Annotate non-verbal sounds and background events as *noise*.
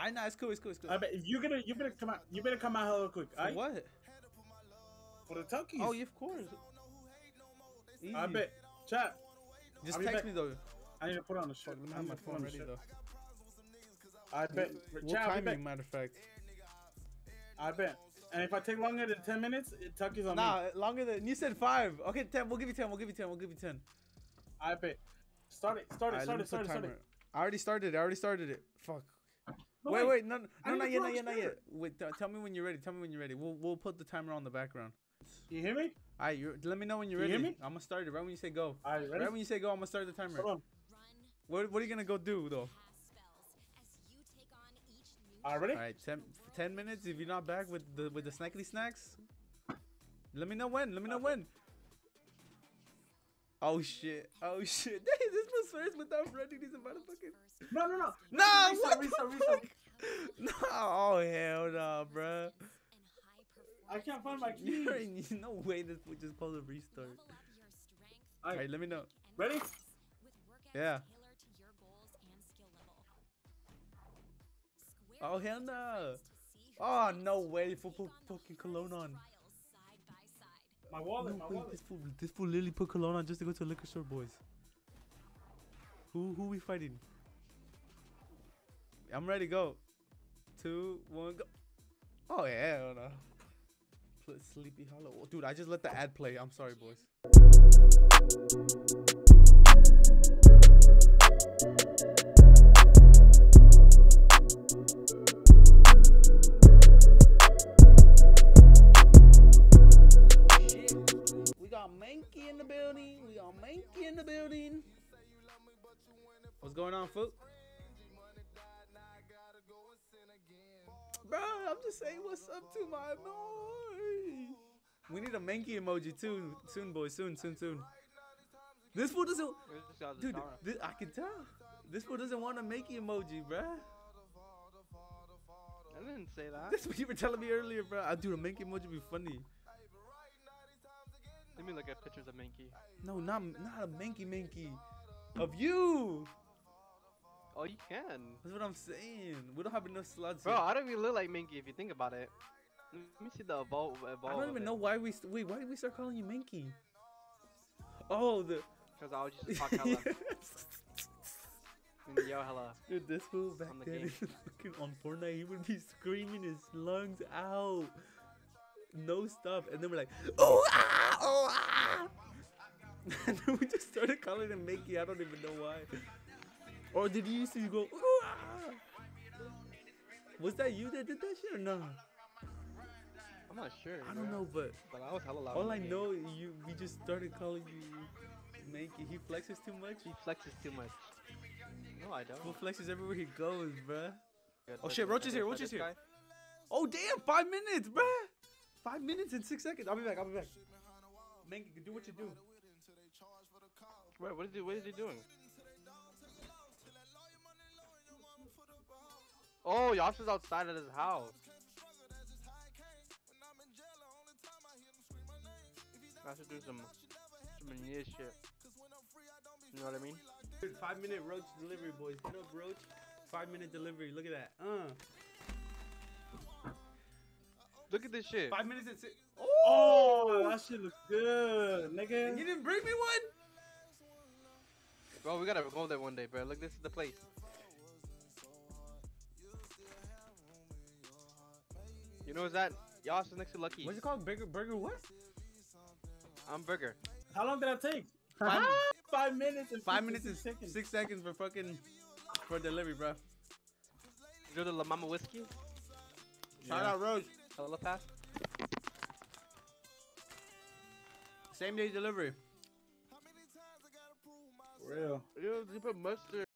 I know it's cool. It's cool. It's cool. I bet if you gonna you better come out. You better come out hella quick. For alright? what? For the Takis. Oh, yeah, of course. Easy. I bet. Chat. Just I'll text me though. I need to put on the shirt. let me I have my to put on phone ready though. I bet. What Chat, timing, back. matter of fact? I bet. And if I take longer than ten minutes, it Takis on me. Nah, longer than you said five. Okay, ten. We'll give you ten. We'll give you ten. We'll give you ten. I bet. Start it. Start it. Start it. Start it. Start it. I already started. I already started it. Fuck. No, wait, wait, no, no, no, not yet, not yet, not yet. Wait, t- tell me when you're ready. Tell me when you're ready. We'll we'll put the timer on the background. You hear me? Alright, you let me know when you're You ready. hear me? I'm gonna start it right when you say go. All right, ready? Right when you say go, I'm gonna start the timer. Hold on. What what are you gonna go do though? All right, ready? All right, 10, 10 minutes. If you're not back with the with the snackly snacks, let me know when. Let me know when. Oh shit! Oh shit! *laughs* Dang, this was first without running. These motherfucking. No, no, no. Nah, Restart, what restart, the restart. fuck? *laughs* No, oh hell no, bruh. I can't find my keys. *laughs* You're in, no way this would just pull a restart. All All right, right, let me know. ready? Yeah. Oh hell oh, no! Oh no way! For put fucking cologne on. My wallet. No my way, wallet. this fool, this fool literally put cologne on just to go to a liquor store, boys. Who who we fighting? I'm ready. to Go. Two, one, go. Oh yeah, hell no. Put Sleepy Hollow. Oh, dude, I just let the ad play. I'm sorry, boys. Got in the building. What's going on, foot? Bro, I'm just saying what's up to my boy. We need a Mankey emoji too. Soon, boys. Soon, soon, soon. This fool doesn't. Dude, thi- I can tell. This fool doesn't want a Mankey emoji, bruh. I didn't say that. That's what you were telling me earlier, bro. I do a Mankey emoji be funny. Let me look at pictures of Minky. No, not not a Mankey Mankey. Of you. Oh, you can. That's what I'm saying. We don't have enough slots. Bro. I don't even look like Minky if you think about it. Let me see the evolve. evolve I don't even know why we wait. Why did we start calling you Mankey? Oh, the *laughs* Because I was just talk hella. *laughs* yell hella. Dude, this fool back On the then game. on Fortnite, he would be screaming his lungs out, no stop, and then we're like, oh ah, oh ah, *laughs* and then we just started calling him Mankey. I don't even know why. Or did you used to go, ooh, ah? Was that you that did that shit or no? I'm not sure. I don't know, but But I was hella loud. all I game. know, you we just started calling you Mankey. He flexes too much. He flexes too much. No, I don't. Fool flexes everywhere he goes, bruh. Good, Oh shit, Roach is here, Roach is here. guy. Oh damn, five minutes, bruh. Five minutes and six seconds. I'll be back. I'll be back. Mankey, do what you do. Wait, what is he? What is he doing? Oh, Yasha's outside of his house. I should do some some near shit. You know what I mean? Dude, five minute roach delivery, boys. Hit up roach. Five minute delivery. Look at that. Uh, Look at this shit. five minutes and six. Oh, oh, that shit looks good, nigga. You didn't bring me one. Bro, we gotta go there one day, bro. Look, this is the place. You know what's that? Yash is next to Lucky. What's it called? Burger, burger, what? I'm Burger. How long did that take? *laughs* Five, Five minutes and five minutes and seconds. six seconds for fucking for delivery, bro. You know the La Mama Whiskey? Shout out Roach. Hello, Pass? Same day delivery. For real. Yo, you put mustard.